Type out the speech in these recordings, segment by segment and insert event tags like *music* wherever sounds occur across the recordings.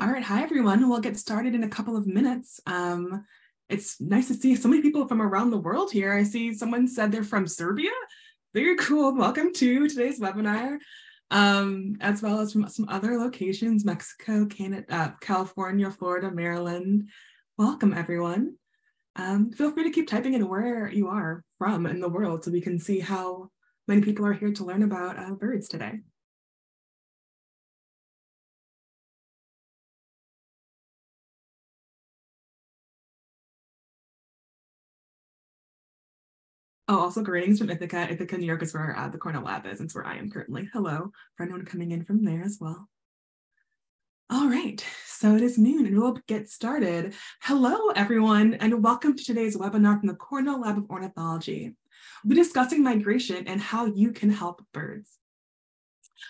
All right, hi everyone. We'll get started in a couple of minutes. Um, it's nice to see so many people from around the world here. I see someone said they're from Serbia. Very cool. Welcome to today's webinar, um, as well as from some other locations, Mexico, Canada, uh, California, Florida, Maryland. Welcome everyone. Um, feel free to keep typing in where you are from in the world so we can see how many people are here to learn about uh, birds today. Oh, also greetings from Ithaca. Ithaca, New York is where uh, the Cornell Lab is. It's where I am currently. Hello for anyone coming in from there as well. All right, so it is noon and we'll get started. Hello, everyone, and welcome to today's webinar from the Cornell Lab of Ornithology. We'll be discussing migration and how you can help birds.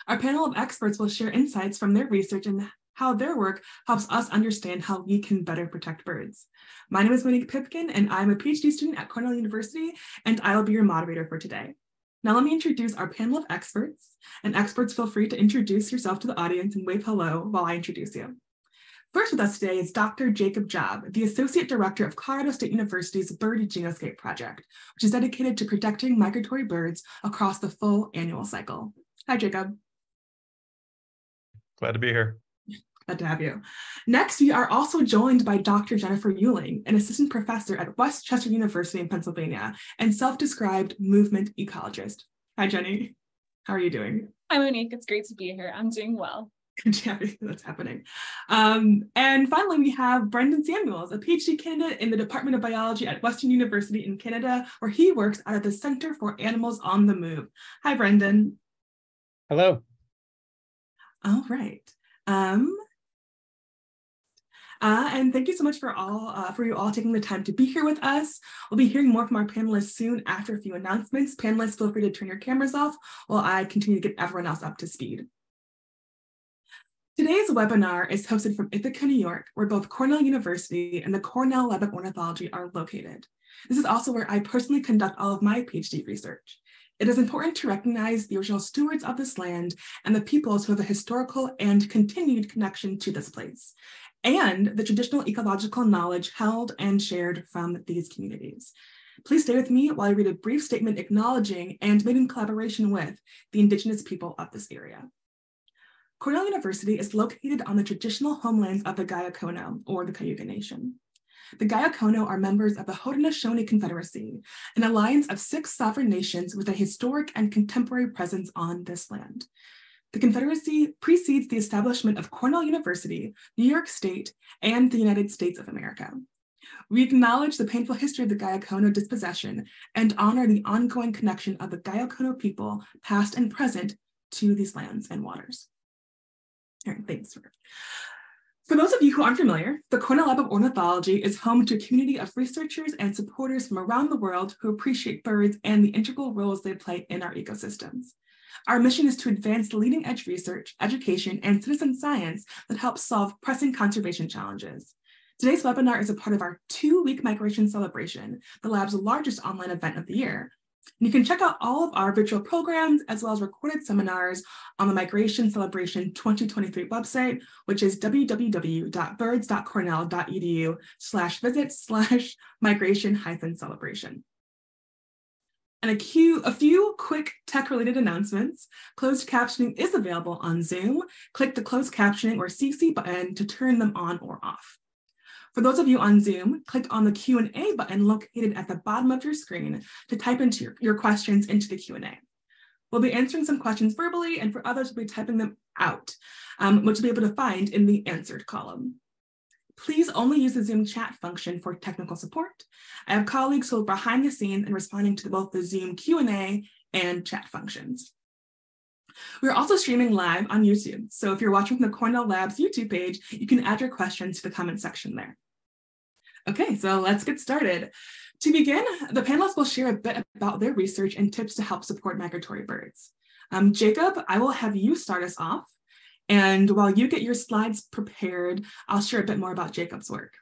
Our panel of experts will share insights from their research and how their work helps us understand how we can better protect birds. My name is Monique Pipkin, and I'm a PhD student at Cornell University, and I will be your moderator for today. Now let me introduce our panel of experts, and experts feel free to introduce yourself to the audience and wave hello while I introduce you. First with us today is Dr. Jacob Job, the Associate Director of Colorado State University's Bird Genoscape Project, which is dedicated to protecting migratory birds across the full annual cycle. Hi, Jacob. Glad to be here. Glad to have you. Next, we are also joined by Dr. Jennifer Uehling, an assistant professor at West Chester University in Pennsylvania and self-described movement ecologist. Hi, Jenny. How are you doing? Hi, Monique. It's great to be here. I'm doing well. yeah, *laughs* that's happening. Um, and finally, we have Brendon Samuels, a PhD candidate in the Department of Biology at Western University in Canada, where he works out of the Center for Animals on the Move. Hi, Brendon. Hello. All right. Um, uh, and thank you so much for all uh, for you all taking the time to be here with us. We'll be hearing more from our panelists soon after a few announcements. Panelists, feel free to turn your cameras off while I continue to get everyone else up to speed. Today's webinar is hosted from Ithaca, New York, where both Cornell University and the Cornell Lab of Ornithology are located. This is also where I personally conduct all of my PhD research. It is important to recognize the original stewards of this land and the peoples who have a historical and continued connection to this place, and the traditional ecological knowledge held and shared from these communities. Please stay with me while I read a brief statement acknowledging and made in collaboration with the indigenous people of this area. Cornell University is located on the traditional homelands of the Gayakono, or the Cayuga Nation. The Gayakono are members of the Haudenosaunee Confederacy, an alliance of six sovereign nations with a historic and contemporary presence on this land. The Confederacy precedes the establishment of Cornell University, New York State, and the United States of America. We acknowledge the painful history of the Gayakono dispossession and honor the ongoing connection of the Gayakono people, past and present, to these lands and waters. All right, thanks. For, For those of you who aren't familiar, the Cornell Lab of Ornithology is home to a community of researchers and supporters from around the world who appreciate birds and the integral roles they play in our ecosystems. Our mission is to advance leading edge research, education, and citizen science that helps solve pressing conservation challenges. Today's webinar is a part of our two-week migration celebration, the lab's largest online event of the year. And you can check out all of our virtual programs as well as recorded seminars on the Migration Celebration 2023 website, which is www.birds.cornell.edu slash visit slash migration hyphen celebration. And a, few, a few quick tech-related announcements. Closed captioning is available on Zoom. Click the closed captioning or CC button to turn them on or off. For those of you on Zoom, click on the Q&A button located at the bottom of your screen to type into your, your questions into the Q&A. We'll be answering some questions verbally, and for others, we'll be typing them out, um, which you'll be able to find in the answered column. Please only use the Zoom chat function for technical support. I have colleagues who are behind the scenes and responding to both the Zoom Q&A and chat functions. We're also streaming live on YouTube. So if you're watching from the Cornell Labs YouTube page, you can add your questions to the comment section there. Okay, so let's get started. To begin, the panelists will share a bit about their research and tips to help support migratory birds. Um, Jacob, I will have you start us off. And while you get your slides prepared, I'll share a bit more about Jacob's work.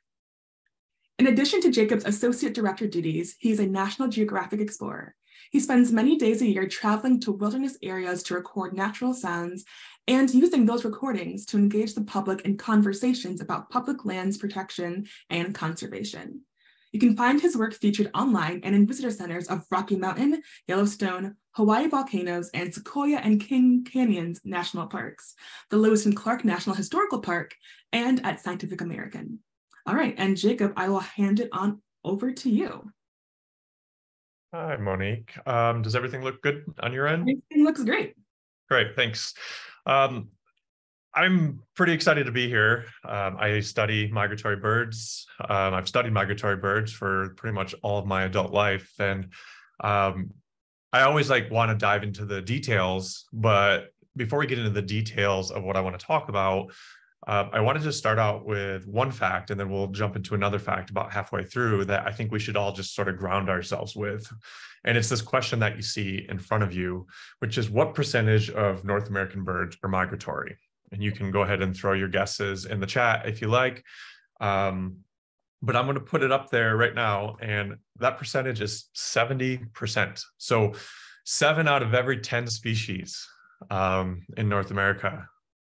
In addition to Jacob's associate director duties, he's a National Geographic explorer. He spends many days a year traveling to wilderness areas to record natural sounds and using those recordings to engage the public in conversations about public lands protection and conservation. You can find his work featured online and in visitor centers of Rocky Mountain, Yellowstone, Hawaii volcanoes, and Sequoia and King Canyons National Parks, the Lewis and Clark National Historical Park, and at Scientific American. All right, and Jacob, I will hand it on over to you. Hi, Monique. Um, does everything look good on your end? Everything looks great. Great, thanks. Um, I'm pretty excited to be here. Um, I study migratory birds. Um, I've studied migratory birds for pretty much all of my adult life, and um, I always like want to dive into the details. But before we get into the details of what I want to talk about, uh, I wanted to just start out with one fact, and then we'll jump into another fact about halfway through that I think we should all just sort of ground ourselves with. And it's this question that you see in front of you, which is what percentage of North American birds are migratory? And you can go ahead and throw your guesses in the chat if you like. Um, but I'm going to put it up there right now. And that percentage is 70%. So seven out of every 10 species um, in North America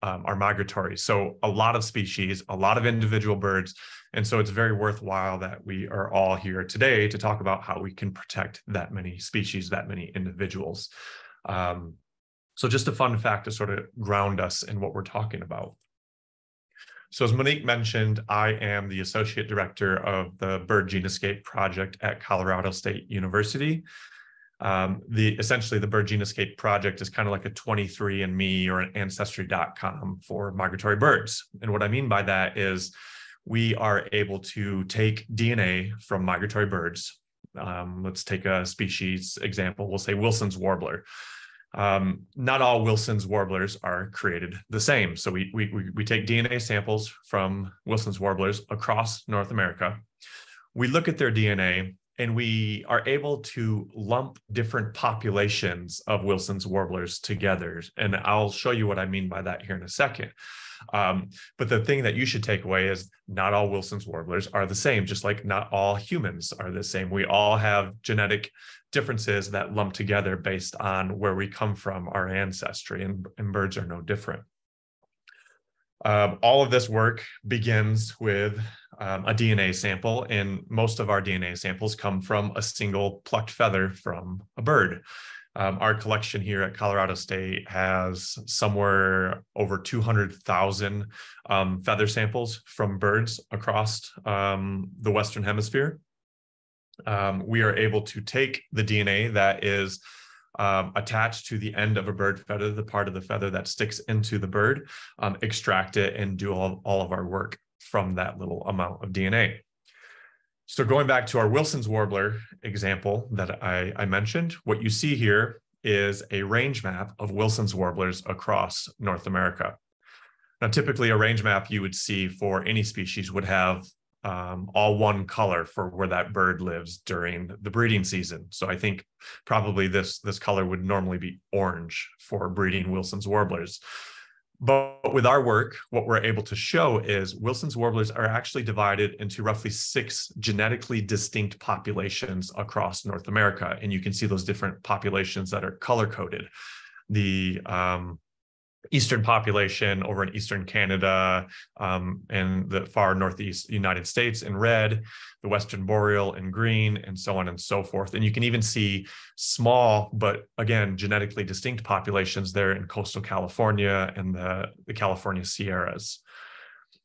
um, are migratory. So a lot of species, a lot of individual birds. And so it's very worthwhile that we are all here today to talk about how we can protect that many species, that many individuals. Um, so just a fun fact to sort of ground us in what we're talking about. So as Monique mentioned, I am the Associate Director of the Bird Genoscape Project at Colorado State University. Um, the essentially the Bird Genoscape Project is kind of like a 23andMe or an Ancestry.com for migratory birds. And what I mean by that is we are able to take DNA from migratory birds. Um, let's take a species example. We'll say Wilson's warbler. Um, not all Wilson's warblers are created the same. So we, we, we take DNA samples from Wilson's warblers across North America. We look at their DNA and we are able to lump different populations of Wilson's warblers together. And I'll show you what I mean by that here in a second. Um, but the thing that you should take away is not all Wilson's warblers are the same, just like not all humans are the same. We all have genetic differences that lump together based on where we come from, our ancestry, and, and birds are no different. Um, all of this work begins with um, a DNA sample, and most of our DNA samples come from a single plucked feather from a bird. Um, our collection here at Colorado State has somewhere over 200,000 um, feather samples from birds across um, the Western Hemisphere. Um, we are able to take the DNA that is um, attached to the end of a bird feather, the part of the feather that sticks into the bird, um, extract it and do all, all of our work from that little amount of DNA. So going back to our Wilson's warbler example that I, I mentioned, what you see here is a range map of Wilson's warblers across North America. Now, typically a range map you would see for any species would have um, all one color for where that bird lives during the breeding season. So I think probably this this color would normally be orange for breeding Wilson's warblers. But with our work, what we're able to show is Wilson's warblers are actually divided into roughly six genetically distinct populations across North America. And you can see those different populations that are color coded. The um, eastern population over in eastern Canada um, and the far northeast United States in red, the western boreal in green, and so on and so forth. And you can even see small, but again, genetically distinct populations there in coastal California and the, the California Sierras.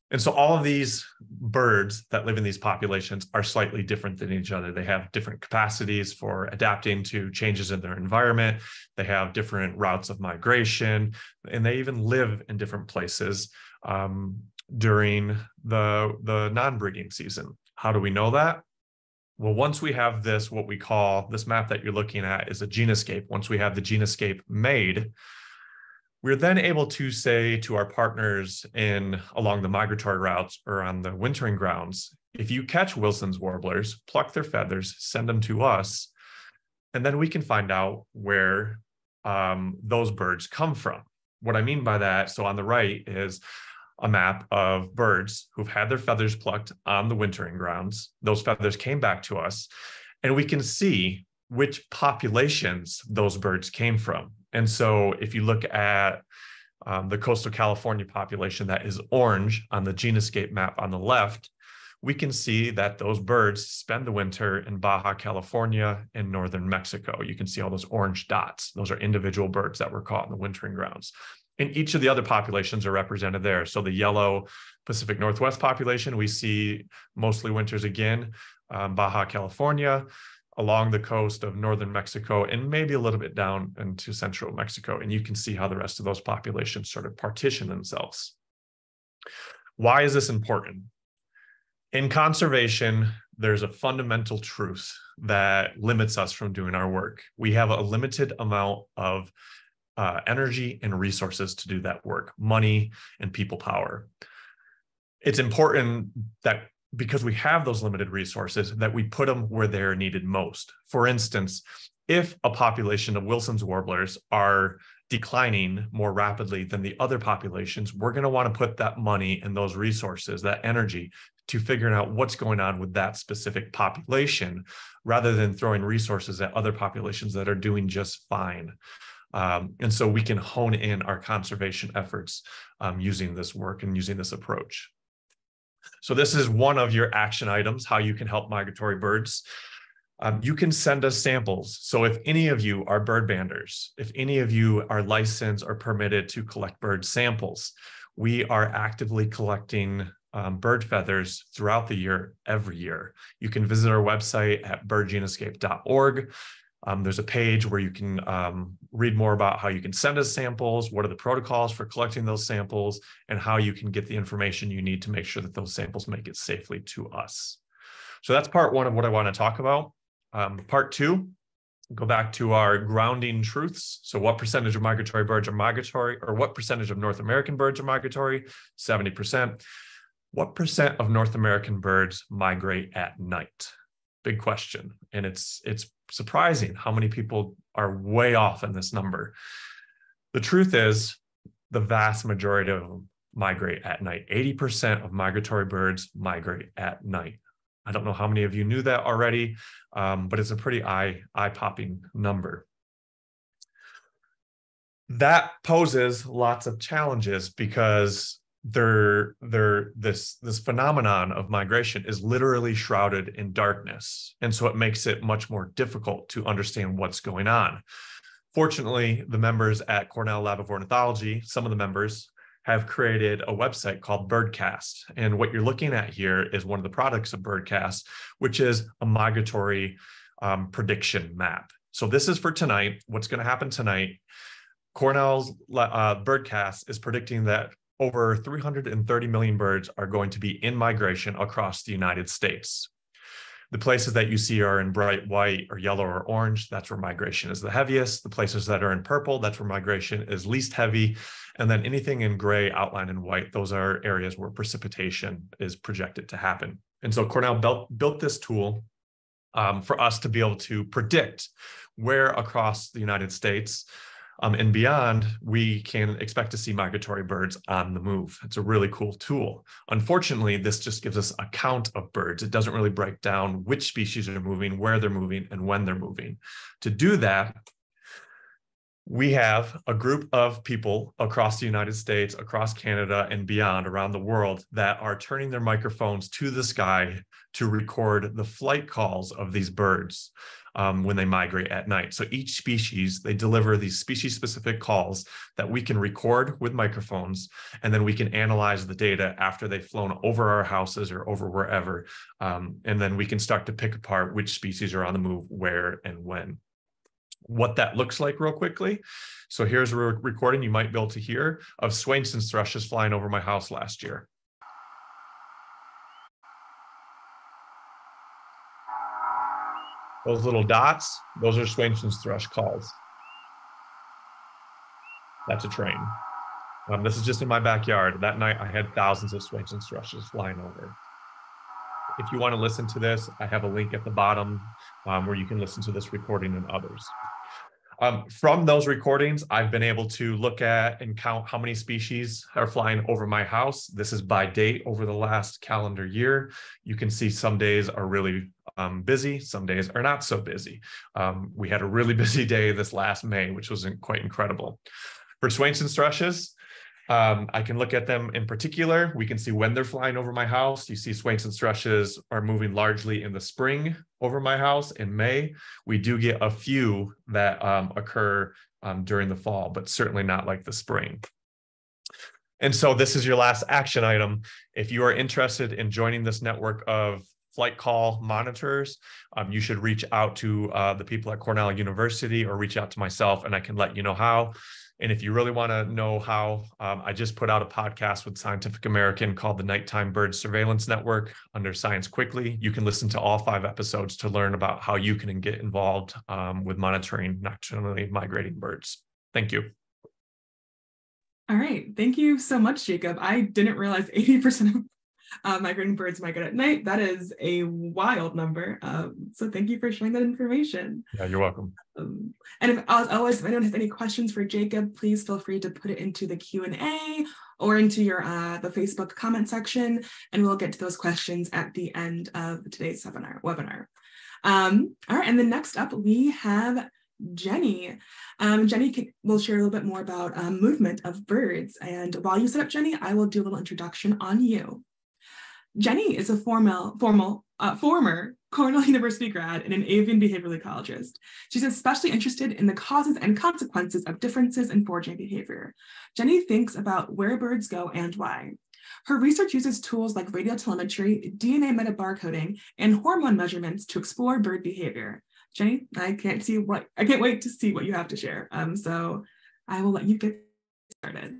And so all of these birds that live in these populations are slightly different than each other. They have different capacities for adapting to changes in their environment. They have different routes of migration, and they even live in different places um, during the, the non-breeding season. How do we know that? Well, once we have this, what we call this map that you're looking at is a genoscape. Once we have the genoscape made, we're then able to say to our partners in along the migratory routes or on the wintering grounds, if you catch Wilson's warblers, pluck their feathers, send them to us, and then we can find out where um, those birds come from. What I mean by that, so on the right is a map of birds who've had their feathers plucked on the wintering grounds. Those feathers came back to us, and we can see which populations those birds came from. And so if you look at um, the coastal California population that is orange on the genoscape map on the left, we can see that those birds spend the winter in Baja California and northern Mexico. You can see all those orange dots. Those are individual birds that were caught in the wintering grounds. And each of the other populations are represented there. So the yellow Pacific Northwest population, we see mostly winters again, um, Baja California, along the coast of northern Mexico, and maybe a little bit down into central Mexico. And you can see how the rest of those populations sort of partition themselves. Why is this important? in conservation, there's a fundamental truth that limits us from doing our work. We have a limited amount of uh, energy and resources to do that work, money and people power. It's important that because we have those limited resources, that we put them where they're needed most. For instance, if a population of Wilson's warblers are declining more rapidly than the other populations, we're going to want to put that money and those resources, that energy to figuring out what's going on with that specific population rather than throwing resources at other populations that are doing just fine. Um, and so we can hone in our conservation efforts um, using this work and using this approach. So this is one of your action items, how you can help migratory birds. Um, you can send us samples. So if any of you are bird banders, if any of you are licensed or permitted to collect bird samples, we are actively collecting um, bird feathers throughout the year, every year. You can visit our website at birdgenoscape.org. Um, there's a page where you can um, read more about how you can send us samples, what are the protocols for collecting those samples, and how you can get the information you need to make sure that those samples make it safely to us. So that's part one of what I want to talk about. Um, part two, go back to our grounding truths. So what percentage of migratory birds are migratory, or what percentage of North American birds are migratory? 70%. What percent of North American birds migrate at night? Big question. And it's it's surprising how many people are way off in this number. The truth is, the vast majority of them migrate at night. 80% of migratory birds migrate at night. I don't know how many of you knew that already, um, but it's a pretty eye eye popping number. That poses lots of challenges because they're they're this this phenomenon of migration is literally shrouded in darkness. And so it makes it much more difficult to understand what's going on. Fortunately the members at cornell lab of ornithology some of the members have created a website called birdcast. And what you're looking at here is one of the products of birdcast which is a migratory um, prediction map. So this is for tonight. What's going to happen tonight? Cornell's uh, birdcast is predicting that over 330 million birds are going to be in migration across the United States. The places that you see are in bright white or yellow or orange. That's where migration is the heaviest. The places that are in purple, that's where migration is least heavy. And then anything in gray, outline in white, those are areas where precipitation is projected to happen. And so Cornell built, built this tool um, for us to be able to predict where across the United States um, and beyond, we can expect to see migratory birds on the move. It's a really cool tool. Unfortunately, this just gives us a count of birds. It doesn't really break down which species are moving, where they're moving, and when they're moving. To do that, we have a group of people across the United States, across Canada, and beyond around the world that are turning their microphones to the sky to record the flight calls of these birds um, when they migrate at night. So each species, they deliver these species specific calls that we can record with microphones, and then we can analyze the data after they've flown over our houses or over wherever. Um, and then we can start to pick apart which species are on the move, where, and when what that looks like real quickly. So here's a recording you might be able to hear of Swainson's thrushes flying over my house last year. Those little dots, those are Swainson's thrush calls. That's a train. Um, this is just in my backyard. That night I had thousands of Swainson's thrushes flying over. If you want to listen to this, I have a link at the bottom um, where you can listen to this recording and others. Um, from those recordings, I've been able to look at and count how many species are flying over my house. This is by date over the last calendar year. You can see some days are really um, busy, some days are not so busy. Um, we had a really *laughs* busy day this last May, which was quite incredible. For Swainson's thrushes, Um, I can look at them in particular. We can see when they're flying over my house. You see Swainson's thrushes are moving largely in the spring over my house in May. We do get a few that um, occur um, during the fall, but certainly not like the spring. And so this is your last action item. If you are interested in joining this network of flight call monitors, um, you should reach out to uh, the people at Cornell University or reach out to myself and I can let you know how. And if you really want to know how, um, I just put out a podcast with Scientific American called the Nighttime Bird Surveillance Network under Science Quickly. You can listen to all five episodes to learn about how you can get involved um, with monitoring nocturnally migrating birds. Thank you. All right. Thank you so much, Jacob. I didn't realize 80% of uh, migrating birds migrate at night. That is a wild number. Um, so thank you for sharing that information. Yeah, you're welcome. Um, and if, as always, if anyone has any questions for Jacob, please feel free to put it into the Q&A or into your uh, the Facebook comment section, and we'll get to those questions at the end of today's webinar. webinar. Um, all right, and then next up, we have Jenny. Um, Jenny can, will share a little bit more about um, movement of birds. And while you set up Jenny, I will do a little introduction on you. Jenny is a formal, formal, uh, former Cornell *laughs* University grad and an avian behavioral ecologist. She's especially interested in the causes and consequences of differences in foraging behavior. Jenny thinks about where birds go and why. Her research uses tools like radio telemetry, DNA metabarcoding, and hormone measurements to explore bird behavior. Jenny, I can't see what I can't wait to see what you have to share. Um, so I will let you get started.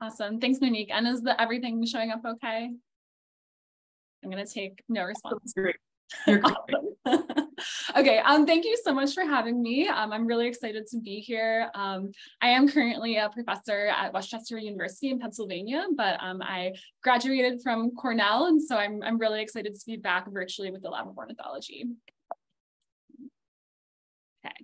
Awesome. Thanks, Monique. And is the everything showing up okay? I'm gonna take no response. Great. *laughs* *laughs* okay, um, thank you so much for having me. Um, I'm really excited to be here. Um, I am currently a professor at West Chester University in Pennsylvania, but um, I graduated from Cornell, and so I'm, I'm really excited to be back virtually with the Lab of Ornithology. Okay.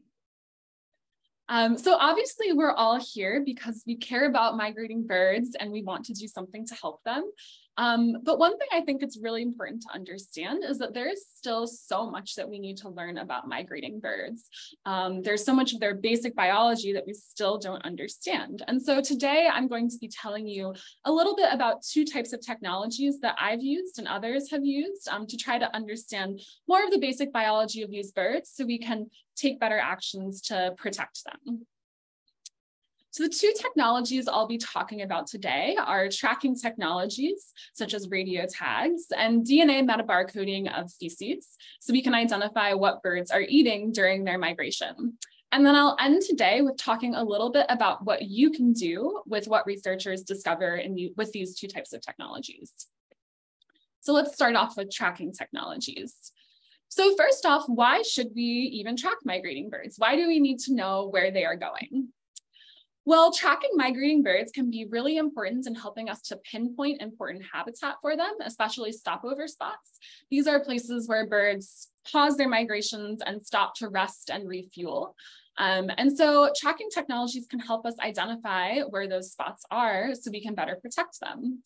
Um, so obviously we're all here because we care about migrating birds and we want to do something to help them. Um, but one thing I think it's really important to understand is that there is still so much that we need to learn about migrating birds. Um, there's so much of their basic biology that we still don't understand. And so today I'm going to be telling you a little bit about two types of technologies that I've used and others have used um, to try to understand more of the basic biology of these birds so we can take better actions to protect them. So the two technologies I'll be talking about today are tracking technologies, such as radio tags and DNA metabarcoding of feces, so we can identify what birds are eating during their migration. And then I'll end today with talking a little bit about what you can do with what researchers discover in the, with these two types of technologies. So let's start off with tracking technologies. So first off, why should we even track migrating birds? Why do we need to know where they are going? Well, tracking migrating birds can be really important in helping us to pinpoint important habitat for them, especially stopover spots. These are places where birds pause their migrations and stop to rest and refuel. Um, and so tracking technologies can help us identify where those spots are so we can better protect them.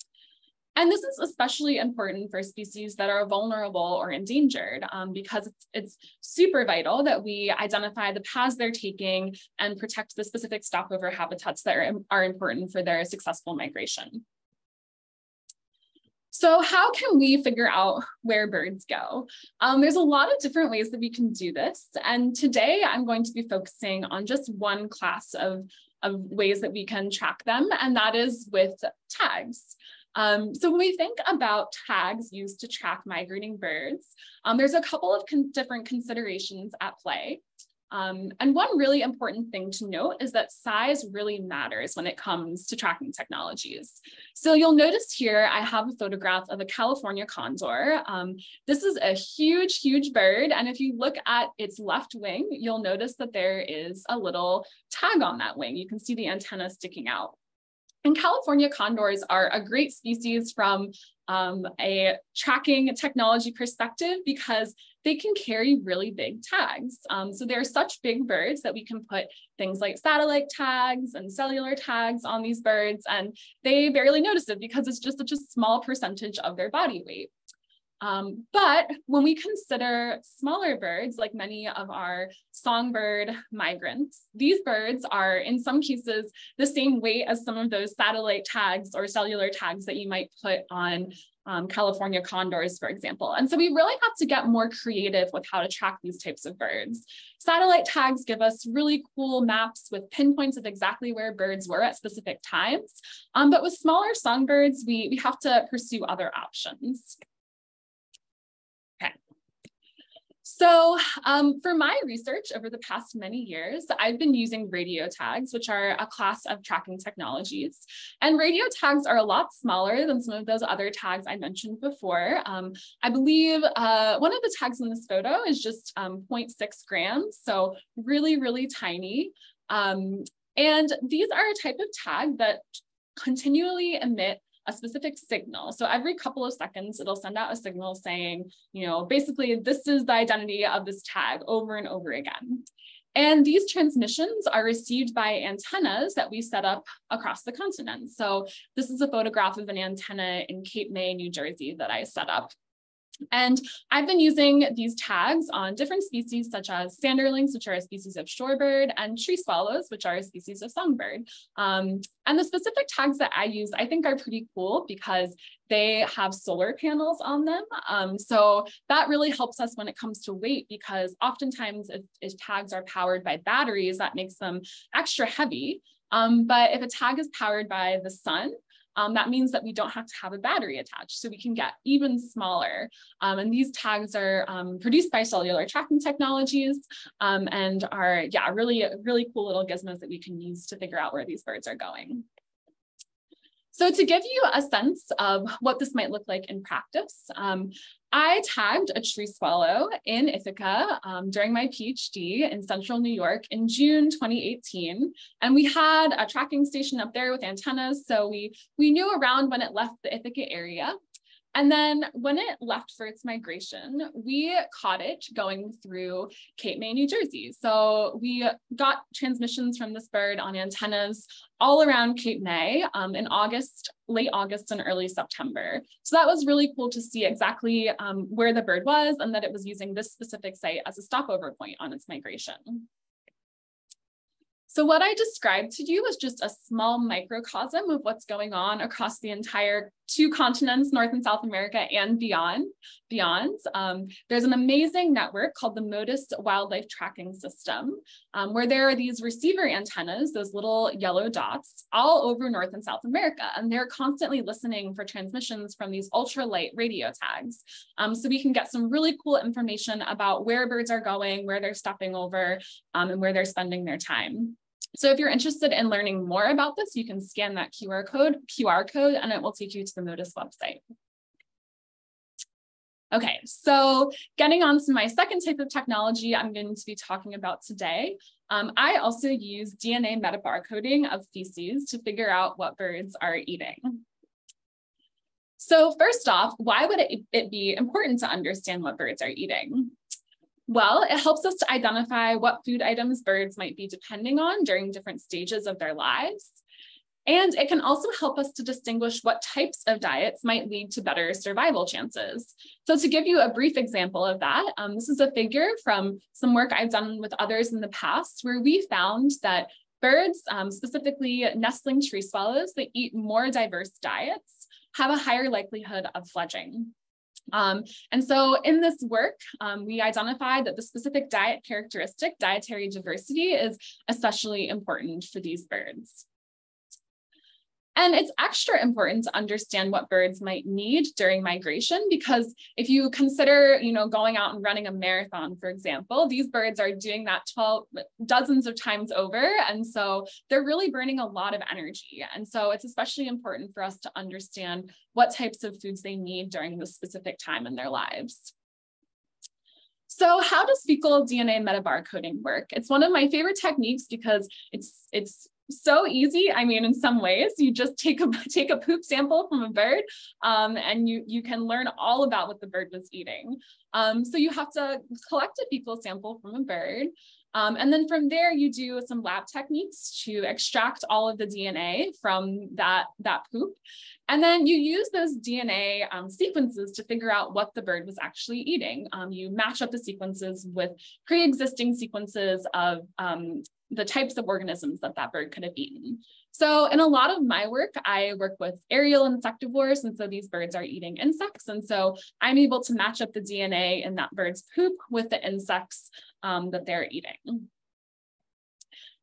And this is especially important for species that are vulnerable or endangered um, because it's, it's, super vital that we identify the paths they're taking and protect the specific stopover habitats that are, are important for their successful migration. So how can we figure out where birds go? Um, there's a lot of different ways that we can do this. And today I'm going to be focusing on just one class of, of ways that we can track them, and that is with tags. Um, so when we think about tags used to track migrating birds, um, there's a couple of con different considerations at play. Um, and one really important thing to note is that size really matters when it comes to tracking technologies. So you'll notice here, I have a photograph of a California condor. Um, this is a huge, huge bird. And if you look at its left wing, you'll notice that there is a little tag on that wing. You can see the antenna sticking out. And California condors are a great species from um, a tracking technology perspective because they can carry really big tags. Um, so they're such big birds that we can put things like satellite tags and cellular tags on these birds, and they barely notice it because it's just such a small percentage of their body weight. Um, but when we consider smaller birds, like many of our songbird migrants, these birds are in some cases the same weight as some of those satellite tags or cellular tags that you might put on um, California condors, for example. And so we really have to get more creative with how to track these types of birds. Satellite tags give us really cool maps with pinpoints of exactly where birds were at specific times. Um, but with smaller songbirds, we, we have to pursue other options. So um, for my research over the past many years, I've been using radio tags, which are a class of tracking technologies. And radio tags are a lot smaller than some of those other tags I mentioned before. Um, I believe uh, one of the tags in this photo is just um, 0.6 grams, so really, really tiny. Um, and these are a type of tag that continually emit a specific signal. So every couple of seconds, it'll send out a signal saying, you know, basically, this is the identity of this tag over and over again. And these transmissions are received by antennas that we set up across the continent. So this is a photograph of an antenna in Cape May, New Jersey that I set up and I've been using these tags on different species such as sanderlings, which are a species of shorebird, and tree swallows, which are a species of songbird. Um, and the specific tags that I use, I think are pretty cool because they have solar panels on them. Um, so that really helps us when it comes to weight because oftentimes if, if tags are powered by batteries, that makes them extra heavy. Um, but if a tag is powered by the sun, um, that means that we don't have to have a battery attached. So we can get even smaller. Um, and these tags are um, produced by cellular tracking technologies um, and are, yeah, really, really cool little gizmos that we can use to figure out where these birds are going. So to give you a sense of what this might look like in practice, um, I tagged a tree swallow in Ithaca um, during my PhD in central New York in June 2018. And we had a tracking station up there with antennas. So we, we knew around when it left the Ithaca area. And then when it left for its migration, we caught it going through Cape May, New Jersey. So we got transmissions from this bird on antennas all around Cape May um, in August, late August and early September. So that was really cool to see exactly um, where the bird was and that it was using this specific site as a stopover point on its migration. So what I described to you was just a small microcosm of what's going on across the entire two continents, North and South America and beyond. beyond. Um, there's an amazing network called the Motus Wildlife Tracking System, um, where there are these receiver antennas, those little yellow dots, all over North and South America. And they're constantly listening for transmissions from these ultralight radio tags. Um, so we can get some really cool information about where birds are going, where they're stopping over, um, and where they're spending their time. So if you're interested in learning more about this, you can scan that QR code, QR code, and it will take you to the Motus website. Okay, so getting on to my second type of technology I'm going to be talking about today. Um, I also use DNA metabarcoding of feces to figure out what birds are eating. So first off, why would it, it be important to understand what birds are eating? Well, it helps us to identify what food items birds might be depending on during different stages of their lives. And it can also help us to distinguish what types of diets might lead to better survival chances. So to give you a brief example of that, um, this is a figure from some work I've done with others in the past where we found that birds, um, specifically nestling tree swallows that eat more diverse diets, have a higher likelihood of fledging. Um, and so in this work, um, we identified that the specific diet characteristic, dietary diversity, is especially important for these birds. And it's extra important to understand what birds might need during migration because if you consider, you know, going out and running a marathon, for example, these birds are doing that 12 dozens of times over. And so they're really burning a lot of energy. And so it's especially important for us to understand what types of foods they need during this specific time in their lives. So how does fecal DNA metabarcoding work? It's one of my favorite techniques because it's, it's so easy. I mean, in some ways, you just take a *laughs* take a poop sample from a bird, um, and you you can learn all about what the bird was eating. Um, so you have to collect a fecal sample from a bird. Um, and then from there, you do some lab techniques to extract all of the DNA from that, that poop. And then you use those DNA um, sequences to figure out what the bird was actually eating. Um, you match up the sequences with pre-existing sequences of um, the types of organisms that that bird could have eaten. So in a lot of my work, I work with aerial insectivores. And so these birds are eating insects. And so I'm able to match up the DNA in that bird's poop with the insects um, that they're eating.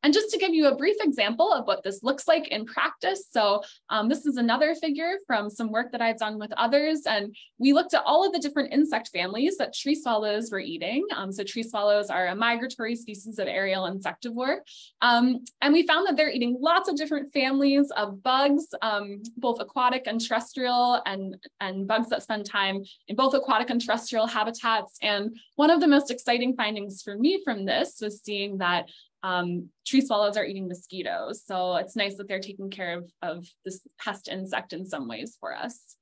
And just to give you a brief example of what this looks like in practice. So um, this is another figure from some work that I've done with others. And we looked at all of the different insect families that tree swallows were eating. Um, so tree swallows are a migratory species of aerial insectivore. Um, and we found that they're eating lots of different families of bugs, um, both aquatic and terrestrial, and, and bugs that spend time in both aquatic and terrestrial habitats. And one of the most exciting findings for me from this was seeing that um, tree swallows are eating mosquitoes. So it's nice that they're taking care of, of this pest insect in some ways for us.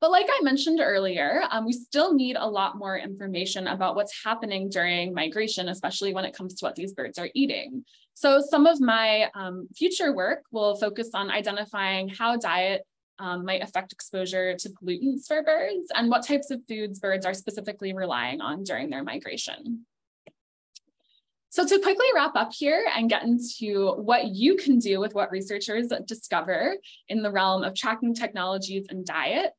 But like I mentioned earlier, um, we still need a lot more information about what's happening during migration, especially when it comes to what these birds are eating. So some of my um, future work will focus on identifying how diet um, might affect exposure to pollutants for birds and what types of foods birds are specifically relying on during their migration. So to quickly wrap up here and get into what you can do with what researchers discover in the realm of tracking technologies and diet,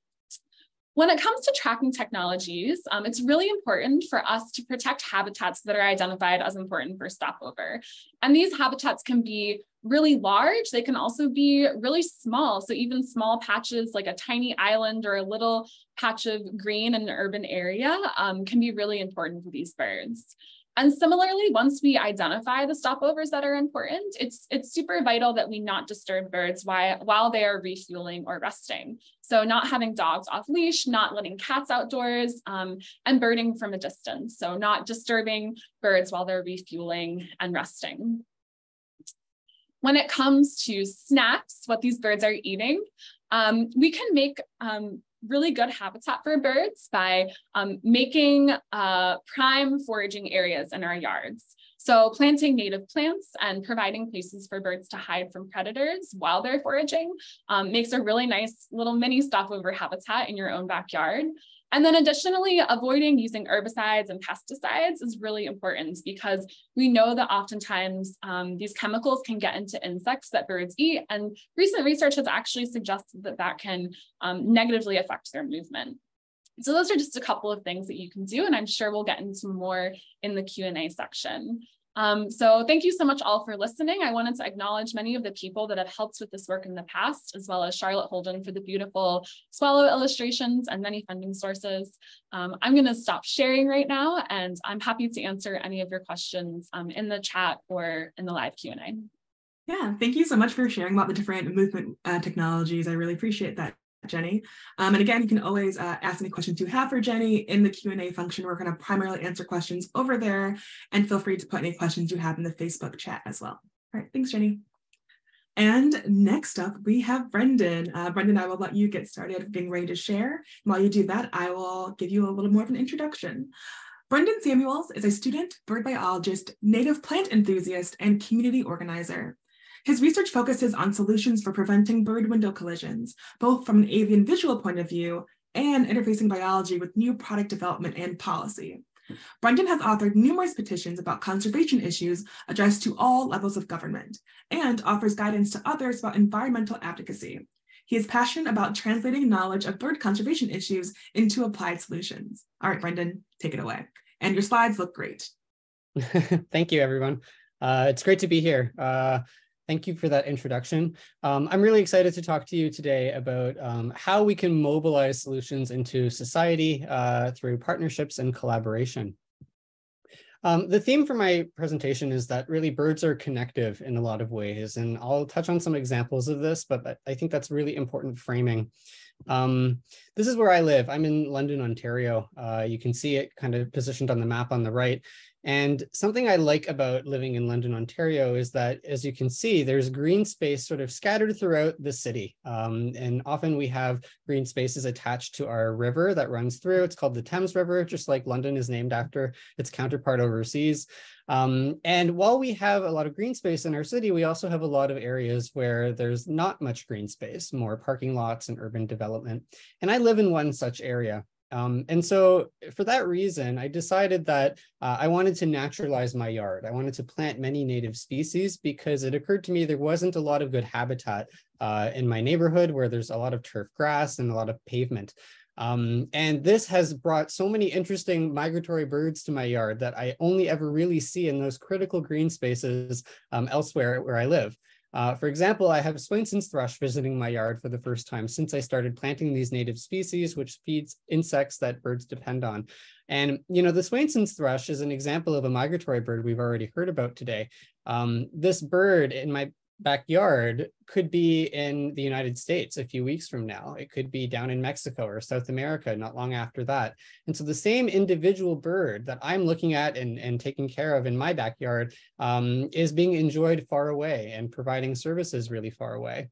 when it comes to tracking technologies, um, it's really important for us to protect habitats that are identified as important for stopover. And these habitats can be really large. They can also be really small. So even small patches like a tiny island or a little patch of green in an urban area um, can be really important for these birds. And similarly, once we identify the stopovers that are important, it's, it's super vital that we not disturb birds while, while they are refueling or resting. So not having dogs off leash, not letting cats outdoors, um, and birding from a distance. So not disturbing birds while they're refueling and resting. When it comes to snacks, what these birds are eating, um, we can make um, really good habitat for birds by um, making uh, prime foraging areas in our yards. So planting native plants and providing places for birds to hide from predators while they're foraging um, makes a really nice little mini stopover habitat in your own backyard. And then additionally, avoiding using herbicides and pesticides is really important because we know that oftentimes um, these chemicals can get into insects that birds eat. And recent research has actually suggested that that can um, negatively affect their movement. So those are just a couple of things that you can do, and I'm sure we'll get into more in the Q&A section. Um, so thank you so much all for listening. I wanted to acknowledge many of the people that have helped with this work in the past, as well as Charlotte Holden for the beautiful swallow illustrations and many funding sources. Um, I'm going to stop sharing right now, and I'm happy to answer any of your questions um, in the chat or in the live Q&A. Yeah, thank you so much for sharing about the different movement uh, technologies. I really appreciate that. Jenny. Um, and again, you can always uh, ask any questions you have for Jenny in the Q&A function. We're going to primarily answer questions over there and feel free to put any questions you have in the Facebook chat as well. All right, thanks, Jenny. And next up, we have Brendon. Uh, Brendon, I will let you get started getting ready to share. And while you do that, I will give you a little more of an introduction. Brendon Samuels is a student, bird biologist, native plant enthusiast, and community organizer. His research focuses on solutions for preventing bird window collisions, both from an avian visual point of view and interfacing biology with new product development and policy. Brendon has authored numerous petitions about conservation issues addressed to all levels of government and offers guidance to others about environmental advocacy. He is passionate about translating knowledge of bird conservation issues into applied solutions. All right, Brendon, take it away. And your slides look great. *laughs* Thank you, everyone. Uh, it's great to be here. Uh, Thank you for that introduction. Um, I'm really excited to talk to you today about um, how we can mobilize solutions into society uh, through partnerships and collaboration. Um, the theme for my presentation is that really birds are connective in a lot of ways, and I'll touch on some examples of this, but I think that's really important framing. Um, this is where I live. I'm in London, Ontario. Uh, you can see it kind of positioned on the map on the right. And something I like about living in London, Ontario is that, as you can see, there's green space sort of scattered throughout the city. Um, and often we have green spaces attached to our river that runs through. It's called the Thames River, just like London is named after its counterpart overseas. Um, and while we have a lot of green space in our city, we also have a lot of areas where there's not much green space, more parking lots and urban development. And I live in one such area. Um, and so for that reason, I decided that uh, I wanted to naturalize my yard. I wanted to plant many native species because it occurred to me there wasn't a lot of good habitat uh, in my neighborhood where there's a lot of turf grass and a lot of pavement. Um, and this has brought so many interesting migratory birds to my yard that I only ever really see in those critical green spaces um, elsewhere where I live. Uh, for example, I have Swainson's thrush visiting my yard for the first time since I started planting these native species, which feeds insects that birds depend on. And, you know, the Swainson's thrush is an example of a migratory bird we've already heard about today. Um, this bird in my backyard could be in the United States a few weeks from now. It could be down in Mexico or South America not long after that. And so the same individual bird that I'm looking at and, and taking care of in my backyard um, is being enjoyed far away and providing services really far away.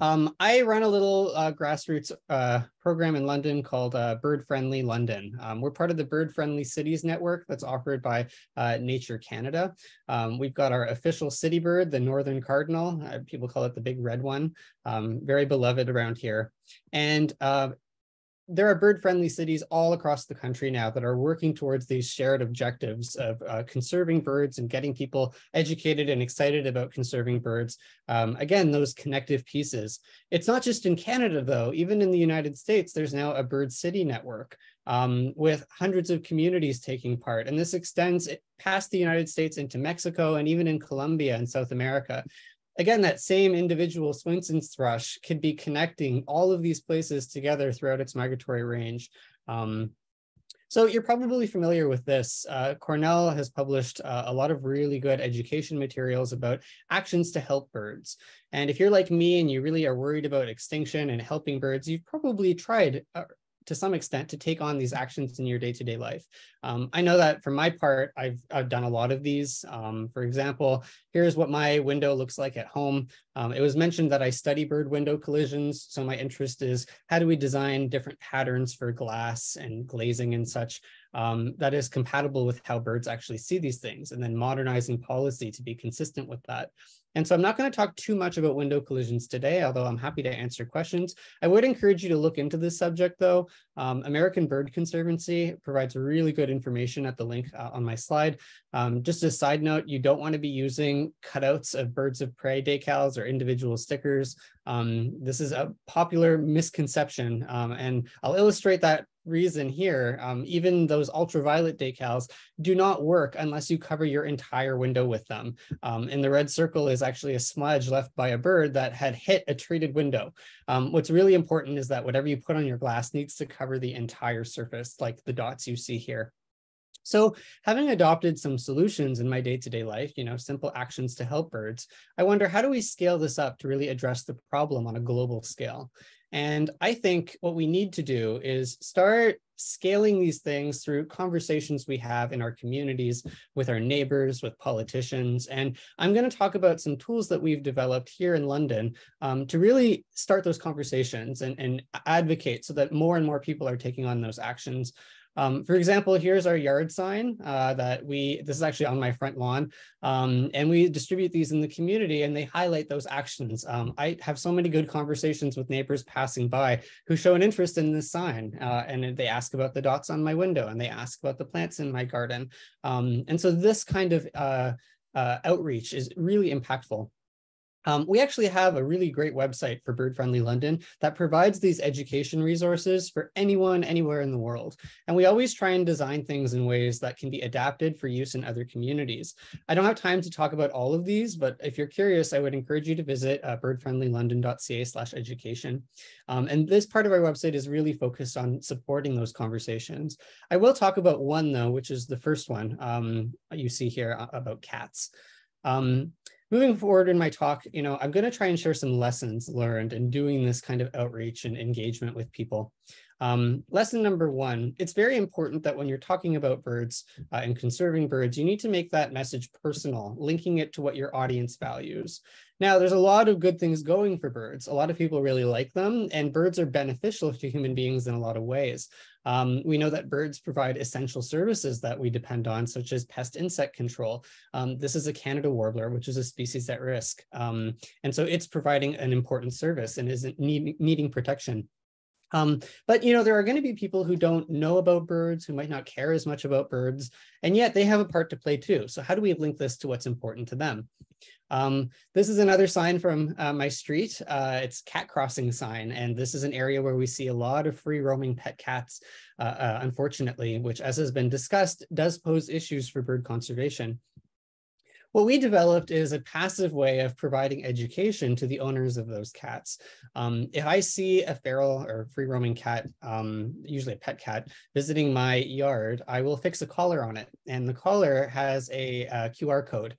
Um, I run a little uh, grassroots uh, program in London called uh, Bird Friendly London. Um, we're part of the Bird Friendly Cities Network that's offered by uh, Nature Canada. Um, we've got our official city bird, the Northern Cardinal. Uh, people call it the big red one, um, very beloved around here. And uh, there are bird-friendly cities all across the country now that are working towards these shared objectives of uh, conserving birds and getting people educated and excited about conserving birds. Um, again, those connective pieces. It's not just in Canada, though. Even in the United States, there's now a bird city network um, with hundreds of communities taking part. And this extends past the United States into Mexico and even in Colombia and South America again, that same individual Swainson's thrush could be connecting all of these places together throughout its migratory range. Um, so you're probably familiar with this. Uh, Cornell has published uh, a lot of really good education materials about actions to help birds. And if you're like me and you really are worried about extinction and helping birds, you've probably tried uh, to some extent to take on these actions in your day-to-day life. Um, I know that for my part, I've, I've done a lot of these. Um, for example, here's what my window looks like at home. Um, it was mentioned that I study bird window collisions. So my interest is how do we design different patterns for glass and glazing and such um, that is compatible with how birds actually see these things and then modernizing policy to be consistent with that. And so I'm not going to talk too much about window collisions today, although I'm happy to answer questions. I would encourage you to look into this subject though. Um, American Bird Conservancy provides really good information at the link uh, on my slide. Um, just a side note, you don't want to be using cutouts of birds of prey decals or individual stickers. Um, this is a popular misconception, um, and I'll illustrate that reason here, um, even those ultraviolet decals do not work unless you cover your entire window with them. Um, and the red circle is actually a smudge left by a bird that had hit a treated window. Um, what's really important is that whatever you put on your glass needs to cover the entire surface, like the dots you see here. So having adopted some solutions in my day-to-day -day life, you know, simple actions to help birds, I wonder how do we scale this up to really address the problem on a global scale? And I think what we need to do is start scaling these things through conversations we have in our communities with our neighbors, with politicians. And I'm going to talk about some tools that we've developed here in London um, to really start those conversations and, and advocate so that more and more people are taking on those actions. Um, for example, here's our yard sign uh, that we, this is actually on my front lawn, um, and we distribute these in the community and they highlight those actions. Um, I have so many good conversations with neighbors passing by who show an interest in this sign uh, and they ask about the dots on my window and they ask about the plants in my garden. Um, and so this kind of uh, uh outreach is really impactful. Um, we actually have a really great website for Bird Friendly London that provides these education resources for anyone anywhere in the world. And we always try and design things in ways that can be adapted for use in other communities. I don't have time to talk about all of these, but if you're curious, I would encourage you to visit uh, birdfriendlylondon.ca slash education. Um, and this part of our website is really focused on supporting those conversations. I will talk about one though, which is the first one um, you see here uh, about cats. Um, moving forward in my talk, you know, I'm going to try and share some lessons learned in doing this kind of outreach and engagement with people. Um, lesson number one, it's very important that when you're talking about birds uh, and conserving birds, you need to make that message personal, linking it to what your audience values. Now, there's a lot of good things going for birds. A lot of people really like them, and birds are beneficial to human beings in a lot of ways. Um, we know that birds provide essential services that we depend on, such as pest insect control. Um, this is a Canada warbler, which is a species at risk. Um, and so it's providing an important service and is need, needing protection. Um, but you know, there are going to be people who don't know about birds, who might not care as much about birds, and yet they have a part to play too. So how do we link this to what's important to them? Um, this is another sign from uh, my street. Uh, it's cat crossing sign, and this is an area where we see a lot of free roaming pet cats, uh, uh unfortunately, which as has been discussed, does pose issues for bird conservation. What we developed is a passive way of providing education to the owners of those cats. Um, if I see a feral or free roaming cat, um, usually a pet cat, visiting my yard, I will fix a collar on it. And the collar has a, a QR code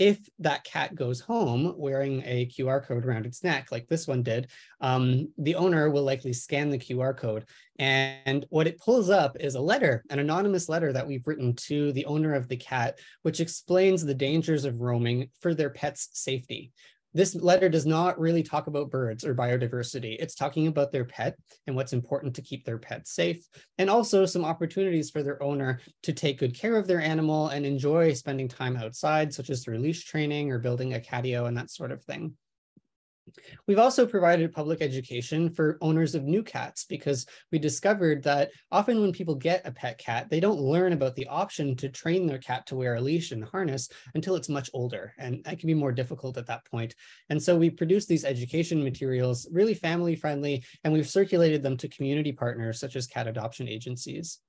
if that cat goes home wearing a QR code around its neck, like this one did, um, the owner will likely scan the QR code. And what it pulls up is a letter, an anonymous letter that we've written to the owner of the cat, which explains the dangers of roaming for their pet's safety. This letter does not really talk about birds or biodiversity. It's talking about their pet and what's important to keep their pet safe, and also some opportunities for their owner to take good care of their animal and enjoy spending time outside, such as through leash training or building a catio and that sort of thing. We've also provided public education for owners of new cats because we discovered that often when people get a pet cat, they don't learn about the option to train their cat to wear a leash and harness until it's much older. And that can be more difficult at that point. And so we produce these education materials, really family friendly, and we've circulated them to community partners such as cat adoption agencies.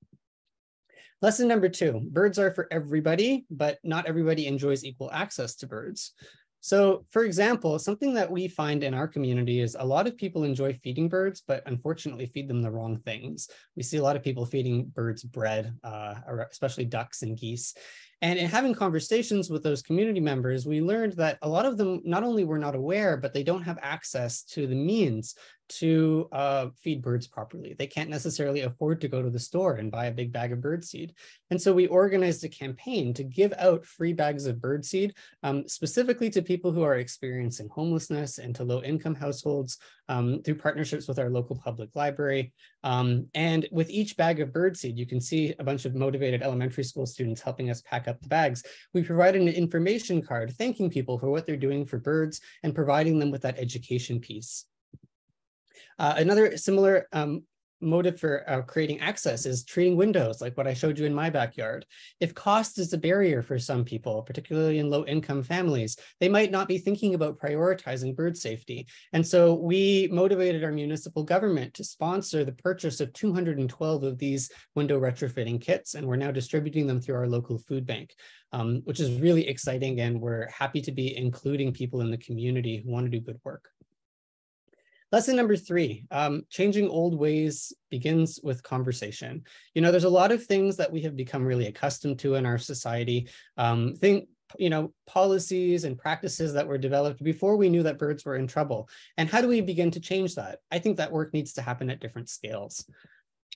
Lesson number two, birds are for everybody, but not everybody enjoys equal access to birds. So for example, something that we find in our community is a lot of people enjoy feeding birds, but unfortunately feed them the wrong things. We see a lot of people feeding birds bread, uh, especially ducks and geese. And in having conversations with those community members, we learned that a lot of them not only were not aware, but they don't have access to the means to uh, feed birds properly. They can't necessarily afford to go to the store and buy a big bag of birdseed. And so we organized a campaign to give out free bags of birdseed um, specifically to people who are experiencing homelessness and to low income households um, through partnerships with our local public library. Um, and with each bag of birdseed, you can see a bunch of motivated elementary school students helping us pack up the bags. We provided an information card thanking people for what they're doing for birds and providing them with that education piece. Uh, another similar um, motive for uh, creating access is treating windows like what I showed you in my backyard. If cost is a barrier for some people, particularly in low income families, they might not be thinking about prioritizing bird safety. And so we motivated our municipal government to sponsor the purchase of 212 of these window retrofitting kits, and we're now distributing them through our local food bank. Um, which is really exciting, and we're happy to be including people in the community who want to do good work. Lesson number three, um, changing old ways begins with conversation. You know, there's a lot of things that we have become really accustomed to in our society. Um, think, you know, policies and practices that were developed before we knew that birds were in trouble. And how do we begin to change that? I think that work needs to happen at different scales.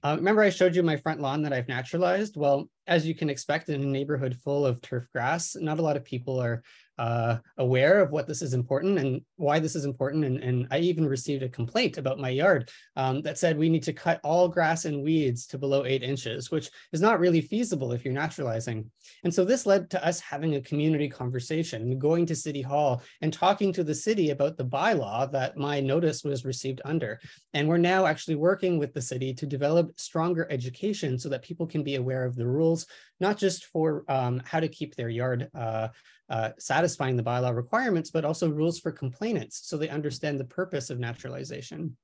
Uh, remember I showed you my front lawn that I've naturalized? Well, as you can expect in a neighborhood full of turf grass, not a lot of people are uh, aware of what this is important and why this is important. And, and I even received a complaint about my yard um, that said we need to cut all grass and weeds to below eight inches, which is not really feasible if you're naturalizing. And so this led to us having a community conversation, going to City Hall and talking to the city about the bylaw that my notice was received under. And we're now actually working with the city to develop stronger education so that people can be aware of the rules, not just for um, how to keep their yard uh, uh, satisfying the bylaw requirements, but also rules for complainants so they understand the purpose of naturalization.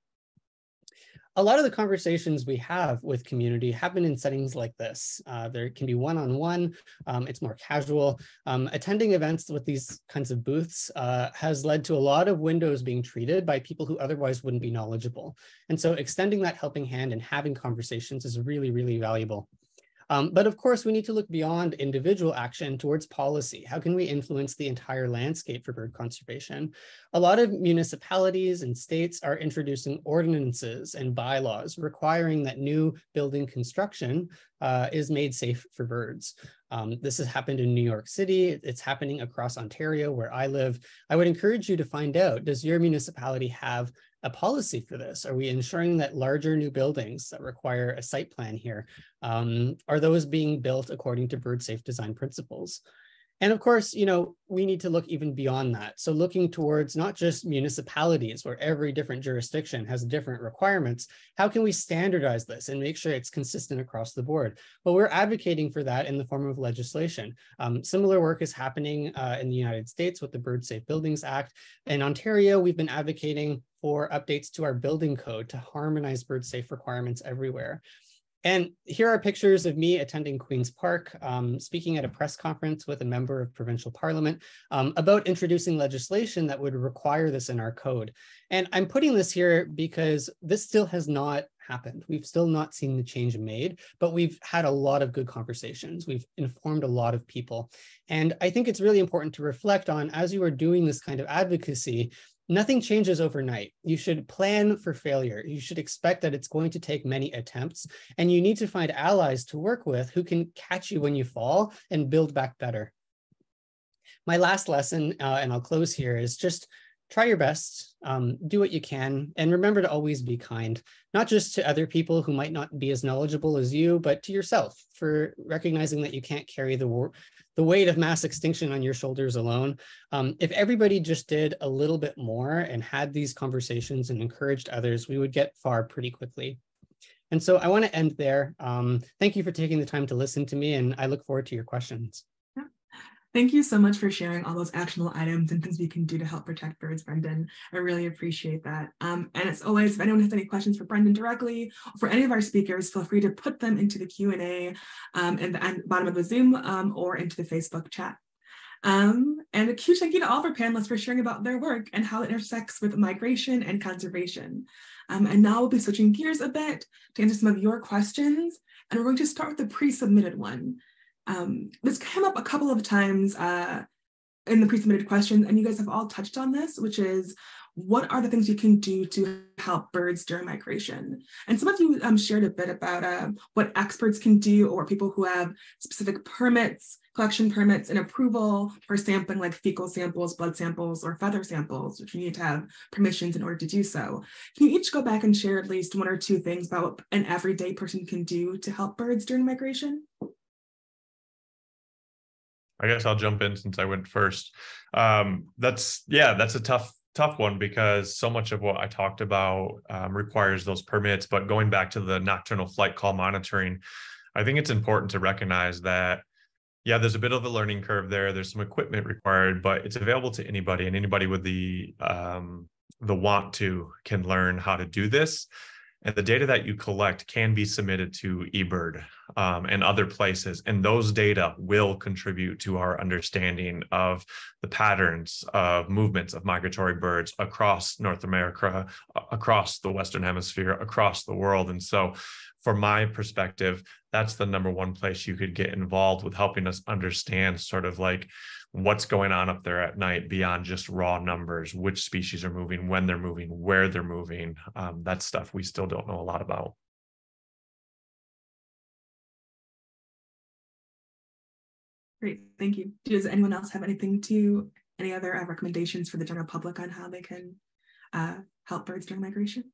A lot of the conversations we have with community happen in settings like this. Uh, there can be one-on-one, -on -one, um, it's more casual. Um, attending events with these kinds of booths uh, has led to a lot of windows being treated by people who otherwise wouldn't be knowledgeable. And so extending that helping hand and having conversations is really, really valuable. Um, but of course, we need to look beyond individual action towards policy. How can we influence the entire landscape for bird conservation? A lot of municipalities and states are introducing ordinances and bylaws requiring that new building construction uh, is made safe for birds. Um, this has happened in New York City. It's happening across Ontario, where I live. I would encourage you to find out, does your municipality have a policy for this? Are we ensuring that larger new buildings that require a site plan here, um, are those being built according to bird safe design principles? And of course, you know, we need to look even beyond that. So looking towards not just municipalities where every different jurisdiction has different requirements, how can we standardize this and make sure it's consistent across the board? Well, we're advocating for that in the form of legislation. Um, similar work is happening uh, in the United States with the Bird Safe Buildings Act. In Ontario, we've been advocating for updates to our building code to harmonize bird safe requirements everywhere. And here are pictures of me attending Queen's Park, um, speaking at a press conference with a member of provincial parliament um, about introducing legislation that would require this in our code. And I'm putting this here because this still has not happened. We've still not seen the change made, but we've had a lot of good conversations. We've informed a lot of people. And I think it's really important to reflect on as you are doing this kind of advocacy, nothing changes overnight. You should plan for failure. You should expect that it's going to take many attempts, and you need to find allies to work with who can catch you when you fall and build back better. My last lesson, uh, and I'll close here, is just try your best, um, do what you can, and remember to always be kind, not just to other people who might not be as knowledgeable as you, but to yourself for recognizing that you can't carry the, the weight of mass extinction on your shoulders alone. Um, if everybody just did a little bit more and had these conversations and encouraged others, we would get far pretty quickly. And so I want to end there. Um, thank you for taking the time to listen to me, and I look forward to your questions. Thank you so much for sharing all those actionable items and things we can do to help protect birds, Brendon. I really appreciate that. Um, and as always, if anyone has any questions for Brendon directly or for any of our speakers, feel free to put them into the Q&A um, the bottom of the Zoom um, or into the Facebook chat. Um, and a huge thank you to all of our panelists for sharing about their work and how it intersects with migration and conservation. Um, and now we'll be switching gears a bit to answer some of your questions. And we're going to start with the pre-submitted one. Um, this came up a couple of times uh, in the pre-submitted questions, and you guys have all touched on this, which is what are the things you can do to help birds during migration? And some of you um, shared a bit about uh, what experts can do or people who have specific permits, collection permits and approval for sampling like fecal samples, blood samples, or feather samples, which you need to have permissions in order to do so. Can you each go back and share at least one or two things about what an everyday person can do to help birds during migration? I guess I'll jump in since I went first. Um, that's yeah, that's a tough tough one because so much of what I talked about um, requires those permits. But going back to the nocturnal flight call monitoring, I think it's important to recognize that yeah, there's a bit of a learning curve there. There's some equipment required, but it's available to anybody, and anybody with the um, the want to can learn how to do this and the data that you collect can be submitted to eBird um, and other places. And those data will contribute to our understanding of the patterns of movements of migratory birds across North America, across the Western Hemisphere, across the world. And so, from my perspective, that's the number one place you could get involved with helping us understand sort of like what's going on up there at night beyond just raw numbers, which species are moving, when they're moving, where they're moving. Um, that's stuff we still don't know a lot about. Great, thank you. Does anyone else have anything to, any other uh, recommendations for the general public on how they can uh, help birds during migration?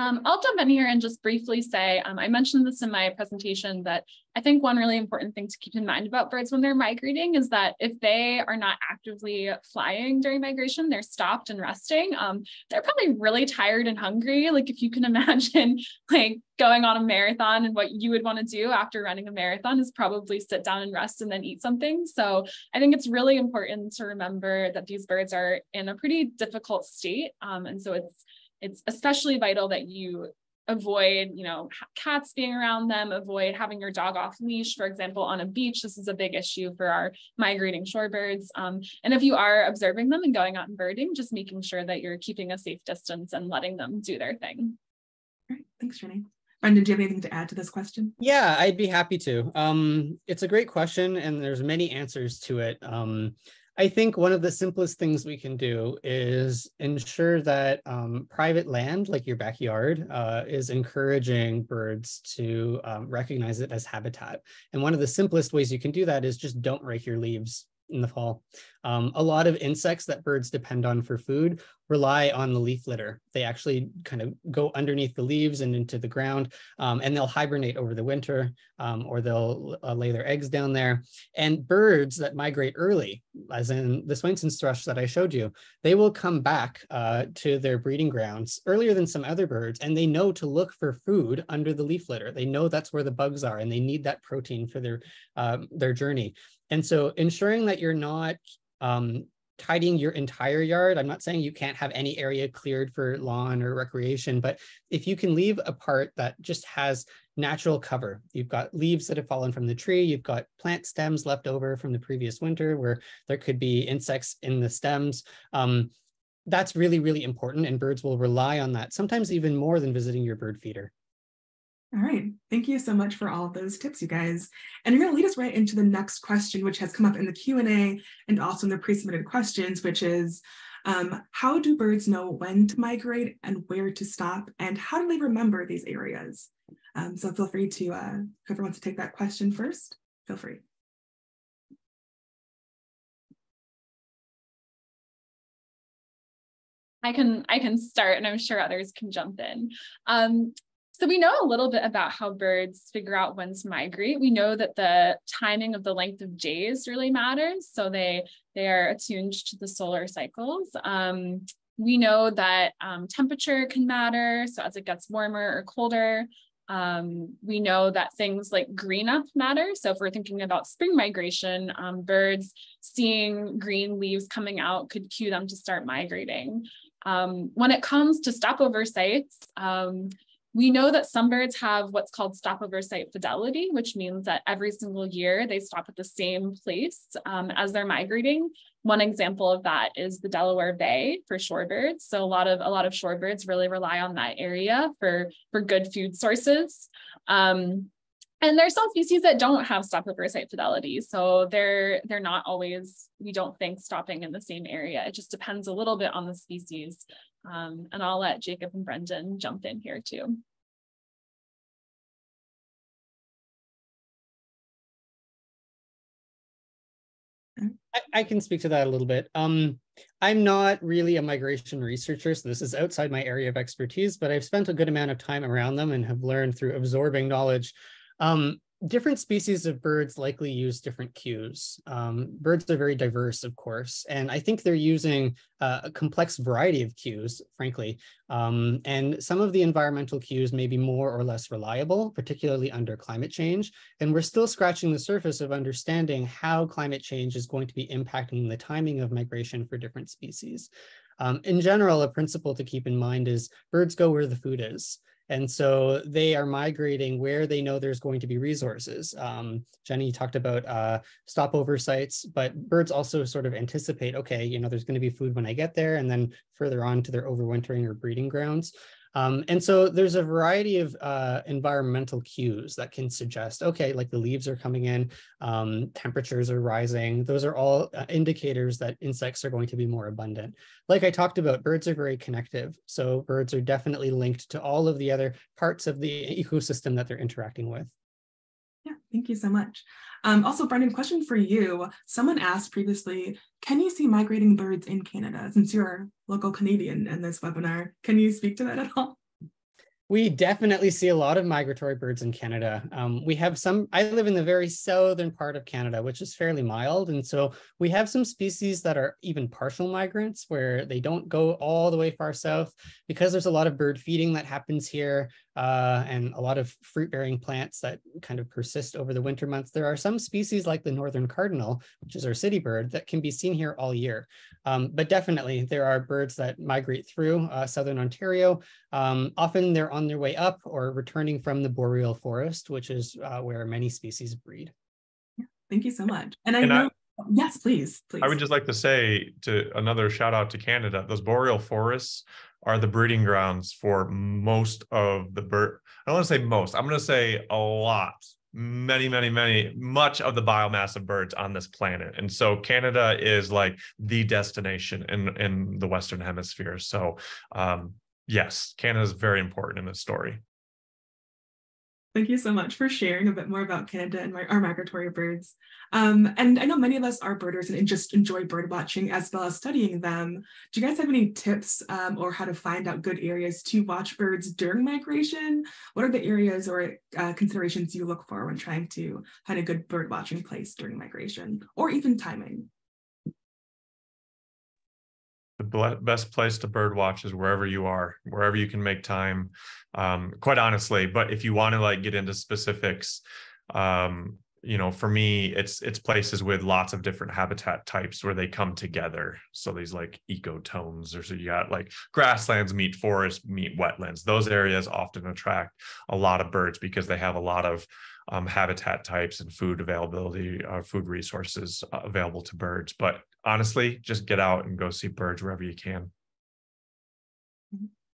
Um, I'll jump in here and just briefly say, um, I mentioned this in my presentation, that I think one really important thing to keep in mind about birds when they're migrating is that if they are not actively flying during migration, they're stopped and resting. Um, they're probably really tired and hungry. Like if you can *laughs* imagine like going on a marathon and what you would want to do after running a marathon is probably sit down and rest and then eat something. So I think it's really important to remember that these birds are in a pretty difficult state. Um, and so it's it's especially vital that you avoid, you know, cats being around them, avoid having your dog off leash, for example, on a beach. This is a big issue for our migrating shorebirds. Um, and if you are observing them and going out and birding, just making sure that you're keeping a safe distance and letting them do their thing. All right, thanks, Jenny. Brendon, do you have anything to add to this question? Yeah, I'd be happy to. Um, it's a great question, and there's many answers to it. Um, I think one of the simplest things we can do is ensure that um, private land, like your backyard, uh, is encouraging birds to um, recognize it as habitat. And one of the simplest ways you can do that is just don't rake your leaves in the fall. Um, a lot of insects that birds depend on for food rely on the leaf litter. They actually kind of go underneath the leaves and into the ground, um, and they'll hibernate over the winter, um, or they'll uh, lay their eggs down there. And birds that migrate early, as in the Swainson's thrush that I showed you, they will come back uh, to their breeding grounds earlier than some other birds, and they know to look for food under the leaf litter. They know that's where the bugs are, and they need that protein for their uh, their journey. And so ensuring that you're not um, tidying your entire yard. I'm not saying you can't have any area cleared for lawn or recreation, but if you can leave a part that just has natural cover, you've got leaves that have fallen from the tree, you've got plant stems left over from the previous winter where there could be insects in the stems. Um, that's really, really important and birds will rely on that, sometimes even more than visiting your bird feeder. All right. Thank you so much for all of those tips, you guys. And you're going to lead us right into the next question, which has come up in the Q&A and also in the pre-submitted questions, which is, um, how do birds know when to migrate and where to stop? And how do they remember these areas? Um, so feel free to, uh, whoever wants to take that question first, feel free. I can I can start and I'm sure others can jump in. Um, so we know a little bit about how birds figure out when to migrate. We know that the timing of the length of days really matters. So they, they are attuned to the solar cycles. Um, we know that um, temperature can matter. So as it gets warmer or colder, um, we know that things like green up matter. So if we're thinking about spring migration, um, birds seeing green leaves coming out could cue them to start migrating. Um, when it comes to stopover sites, um, we know that some birds have what's called stopover site fidelity, which means that every single year they stop at the same place um, as they're migrating. One example of that is the Delaware Bay for shorebirds. So a lot of a lot of shorebirds really rely on that area for, for good food sources. Um, and there's some species that don't have stopover site fidelity. So they're they're not always, we don't think stopping in the same area. It just depends a little bit on the species. Um, and I'll let Jacob and Brendon jump in here too. I, can speak to that a little bit. Um, I'm not really a migration researcher, so this is outside my area of expertise, but I've spent a good amount of time around them and have learned through absorbing knowledge um, different species of birds likely use different cues. Um, birds are very diverse, of course, and I think they're using uh, a complex variety of cues, frankly. Um, and some of the environmental cues may be more or less reliable, particularly under climate change. And we're still scratching the surface of understanding how climate change is going to be impacting the timing of migration for different species. Um, in general, a principle to keep in mind is birds go where the food is. And so they are migrating where they know there's going to be resources. Um, Jenny talked about uh, stopover sites, but birds also sort of anticipate, okay, you know, there's going to be food when I get there, and then further on to their overwintering or breeding grounds. Um, and so there's a variety of uh, environmental cues that can suggest, okay, like the leaves are coming in, um, temperatures are rising. Those are all uh, indicators that insects are going to be more abundant. Like I talked about, birds are very connective. So birds are definitely linked to all of the other parts of the ecosystem that they're interacting with. Thank you so much. Um, also, Brendon, question for you. Someone asked previously, can you see migrating birds in Canada since you're local Canadian in this webinar? Can you speak to that at all? We definitely see a lot of migratory birds in Canada. Um, we have some, I live in the very southern part of Canada, which is fairly mild. And so we have some species that are even partial migrants where they don't go all the way far south because there's a lot of bird feeding that happens here uh, and a lot of fruit bearing plants that kind of persist over the winter months. There are some species like the northern cardinal, which is our city bird, that can be seen here all year. Um, but definitely there are birds that migrate through uh, southern Ontario. Um, often they're on their way up or returning from the boreal forest, which is uh, where many species breed. Thank you so much. And I and know. I Yes, please, please. I would just like to say to another shout out to Canada. Those boreal forests are the breeding grounds for most of the bird. I don't want to say most, I'm going to say a lot, many, many, many, much of the biomass of birds on this planet. And so Canada is like the destination in, in the Western hemisphere. So um, yes, Canada is very important in this story. Thank you so much for sharing a bit more about Canada and our migratory birds. Um, and I know many of us are birders and just enjoy bird watching as well as studying them. Do you guys have any tips um, or how to find out good areas to watch birds during migration? What are the areas or uh, considerations you look for when trying to find a good bird watching place during migration or even timing? The best place to bird watch is wherever you are wherever you can make time um, quite honestly. But if you want to like get into specifics um, you know for me it's it's places with lots of different habitat types where they come together. So these like ecotones or so you got like grasslands meet forest meet wetlands. Those areas often attract a lot of birds because they have a lot of um, habitat types and food availability, uh, food resources available to birds. But honestly, just get out and go see birds wherever you can.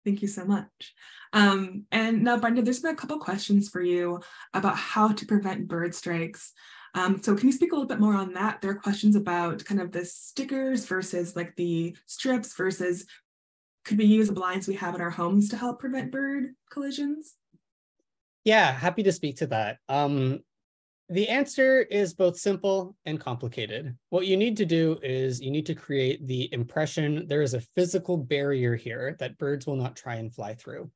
Thank you so much. Um, and now, Brendon, there's been a couple questions for you about how to prevent bird strikes. Um, so can you speak a little bit more on that? There are questions about kind of the stickers versus like the strips versus could we use the blinds we have in our homes to help prevent bird collisions? Yeah, happy to speak to that. Um, the answer is both simple and complicated. What you need to do is you need to create the impression there is a physical barrier here that birds will not try and fly through.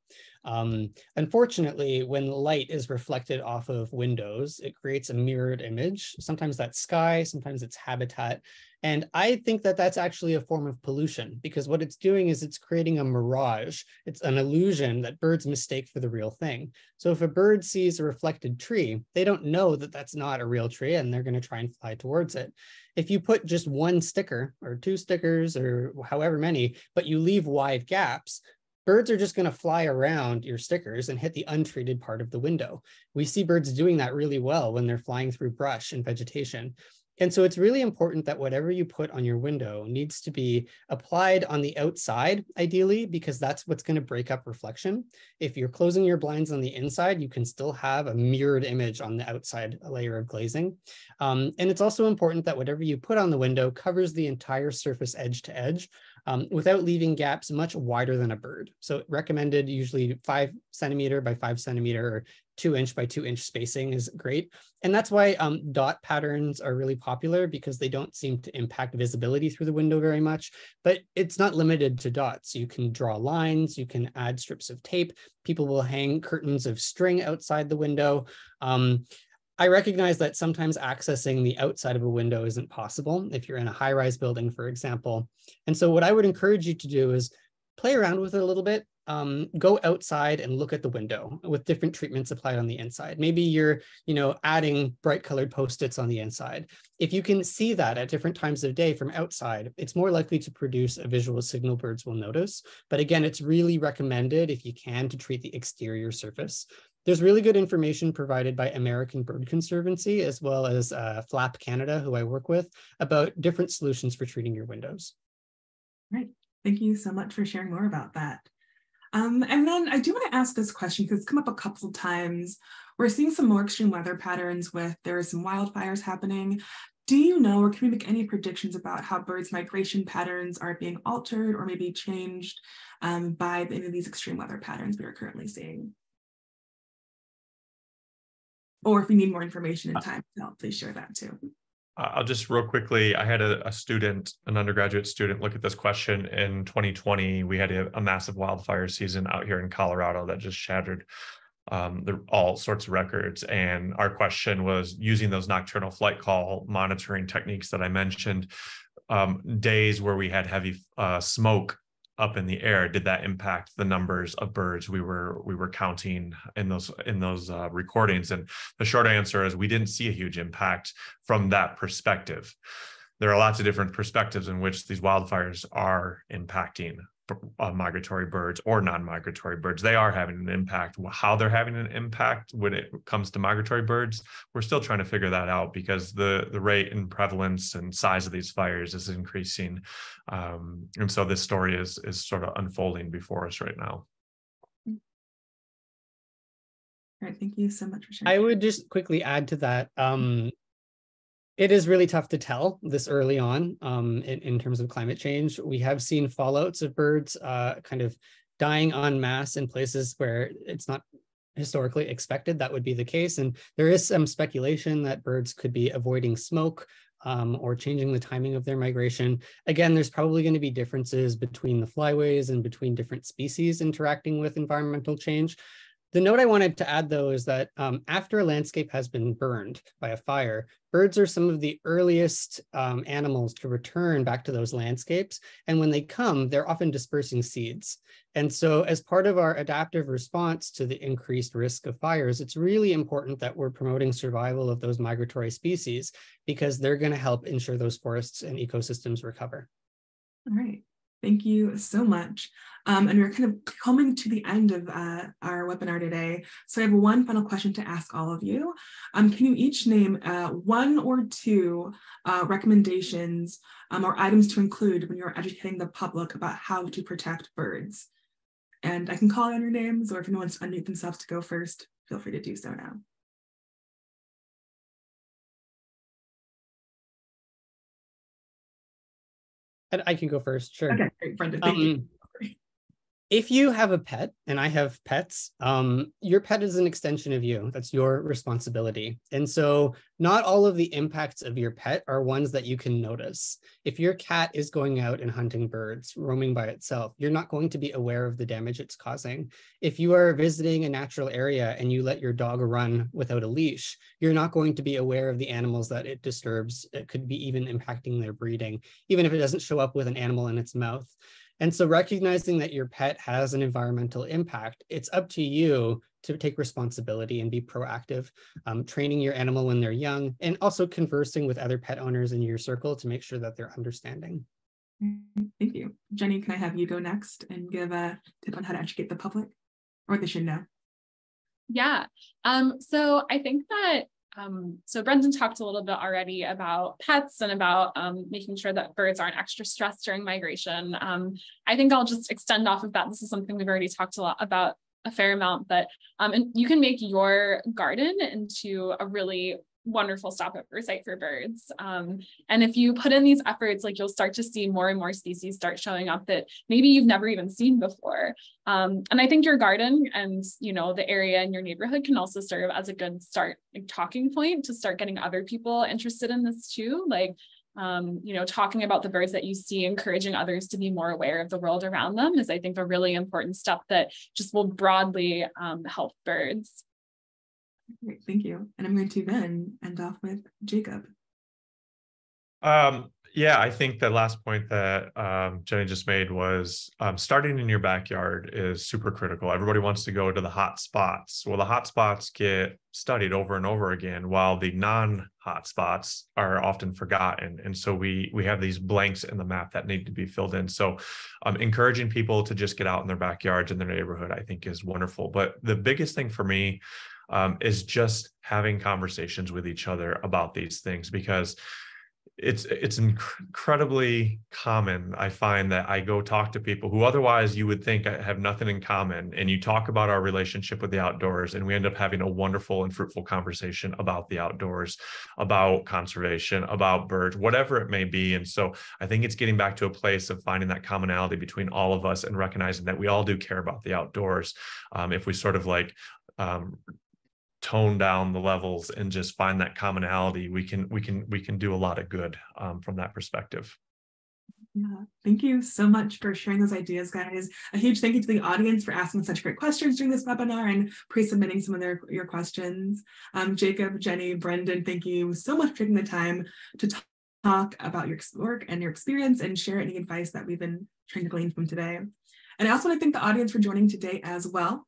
Um, unfortunately, when light is reflected off of windows, it creates a mirrored image. Sometimes that's sky, sometimes it's habitat. And I think that that's actually a form of pollution because what it's doing is it's creating a mirage. It's an illusion that birds mistake for the real thing. So if a bird sees a reflected tree, they don't know that that's not a real tree and they're going to try and fly towards it. If you put just one sticker or two stickers or however many, but you leave wide gaps, birds are just going to fly around your stickers and hit the untreated part of the window. We see birds doing that really well when they're flying through brush and vegetation. And so it's really important that whatever you put on your window needs to be applied on the outside, ideally, because that's what's going to break up reflection. If you're closing your blinds on the inside, you can still have a mirrored image on the outside layer of glazing. Um, and it's also important that whatever you put on the window covers the entire surface edge to edge um, without leaving gaps much wider than a bird. So recommended usually five centimeter by five centimeter or two inch by two inch spacing is great. And that's why um, dot patterns are really popular because they don't seem to impact visibility through the window very much, but it's not limited to dots. You can draw lines, you can add strips of tape. People will hang curtains of string outside the window. Um, I recognize that sometimes accessing the outside of a window isn't possible if you're in a high rise building, for example. And so what I would encourage you to do is play around with it a little bit um, go outside and look at the window with different treatments applied on the inside. Maybe you're, you know, adding bright colored post-its on the inside. If you can see that at different times of day from outside, it's more likely to produce a visual signal birds will notice. But again, it's really recommended if you can to treat the exterior surface. There's really good information provided by American Bird Conservancy as well as uh, FLAP Canada, who I work with, about different solutions for treating your windows. Right. Thank you so much for sharing more about that. Um, and then I do want to ask this question because it's come up a couple of times. We're seeing some more extreme weather patterns with there are some wildfires happening. Do you know or can we make any predictions about how birds' migration patterns are being altered or maybe changed um, by any of these extreme weather patterns we are currently seeing? Or if you need more information in time, please share that too. I'll just real quickly. I had a, a, student, an undergraduate student, look at this question in 2020. We had a, a massive wildfire season out here in Colorado that just shattered um, the, all sorts of records. And our question was using those nocturnal flight call monitoring techniques that I mentioned. Um, days where we had heavy uh, smoke up in the air did that impact the numbers of birds we were we were counting in those in those uh, recordings? And the short answer is we didn't see a huge impact from that perspective. There are lots of different perspectives in which these wildfires are impacting uh, migratory birds or non-migratory birds. They are having an impact. How they're having an impact when it comes to migratory birds, we're still trying to figure that out because the the rate and prevalence and size of these fires is increasing, um, and so this story is is sort of unfolding before us right now. All right, thank you so much for sharing. I would just quickly add to that. Um, it is really tough to tell this early on um, in, in, terms of climate change. We have seen fallouts of birds uh, kind of dying en masse in places where it's not historically expected that would be the case. And there is some speculation that birds could be avoiding smoke um, or changing the timing of their migration. Again, there's probably going to be differences between the flyways and between different species interacting with environmental change. The note I wanted to add, though, is that um, after a landscape has been burned by a fire, birds are some of the earliest um, animals to return back to those landscapes. And when they come, they're often dispersing seeds. And so as part of our adaptive response to the increased risk of fires, it's really important that we're promoting survival of those migratory species because they're going to help ensure those forests and ecosystems recover. All right. Thank you so much. Um, and we're kind of coming to the end of uh, our webinar today. So I have one final question to ask all of you. Um, can you each name uh, one or two uh, recommendations um, or items to include when you're educating the public about how to protect birds? And I can call on your names, or if anyone wants to unmute themselves to go first, feel free to do so now. I can go first. Sure. Okay, great, Brendon. Thank um, you if you have a pet and i have pets um, your pet is an extension of you. That's your responsibility. And so not all of the impacts of your pet are ones that you can notice. If your cat is going out and hunting birds roaming by itself you're not going to be aware of the damage it's causing. If you are visiting a natural area and you let your dog run without a leash you're not going to be aware of the animals that it disturbs. It could be even impacting their breeding even if it doesn't show up with an animal in its mouth and so recognizing that your pet has an environmental impact, it's up to you to take responsibility and be proactive, um, training your animal when they're young, and also conversing with other pet owners in your circle to make sure that they're understanding. Thank you. Jenny, can I have you go next and give a tip on how to educate the public or what they should know? Yeah. Um, so I think that um, so Brendon talked a little bit already about pets and about um, making sure that birds aren't extra stressed during migration. Um, I think I'll just extend off of that. This is something we've already talked a lot about a fair amount, but um, and you can make your garden into a really wonderful stopover site for birds. Um, and if you put in these efforts, like you'll start to see more and more species start showing up that maybe you've never even seen before. Um, and I think your garden and you know the area in your neighborhood can also serve as a good start like talking point to start getting other people interested in this too. Like um, you know, talking about the birds that you see, encouraging others to be more aware of the world around them is, I think, a really important step that just will broadly um, help birds. Great, thank you. And I'm going to then end off with Jacob. Um, yeah, I think the last point that um, Jenny just made was um, starting in your backyard is super critical. Everybody wants to go to the hot spots. Well, the hot spots get studied over and over again, while the non-hot spots are often forgotten. And so we we have these blanks in the map that need to be filled in. So, um, encouraging people to just get out in their backyards in their neighborhood, I think, is wonderful. But the biggest thing for me um, is just having conversations with each other about these things because it's it's inc- incredibly common i find that i go talk to people who otherwise you would think I have nothing in common and you talk about our relationship with the outdoors and we end up having a wonderful and fruitful conversation about the outdoors about conservation about birds whatever it may be. And so i think it's getting back to a place of finding that commonality between all of us and recognizing that we all do care about the outdoors. Um, if we sort of like um, tone down the levels and just find that commonality we can we can we can do a lot of good um, from that perspective yeah, thank you so much for sharing those ideas, guys. A huge thank you to the audience for asking such great questions during this webinar and pre-submitting some of their your questions. Um, Jacob, Jenny, Brendon, thank you so much for taking the time to talk about your work and your experience and share any advice that we've been trying to glean from today. And I also want to thank the audience for joining today as well.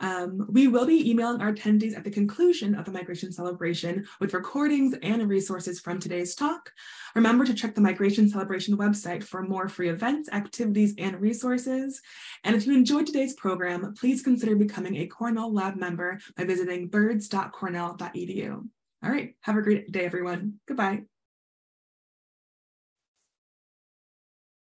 Um, we will be emailing our attendees at the conclusion of the migration celebration with recordings and resources from today's talk. Remember to check the Migration Celebration website for more free events, activities, and resources. And if you enjoyed today's program, please consider becoming a Cornell Lab member by visiting birds.cornell.edu. All right, have a great day, everyone. Goodbye.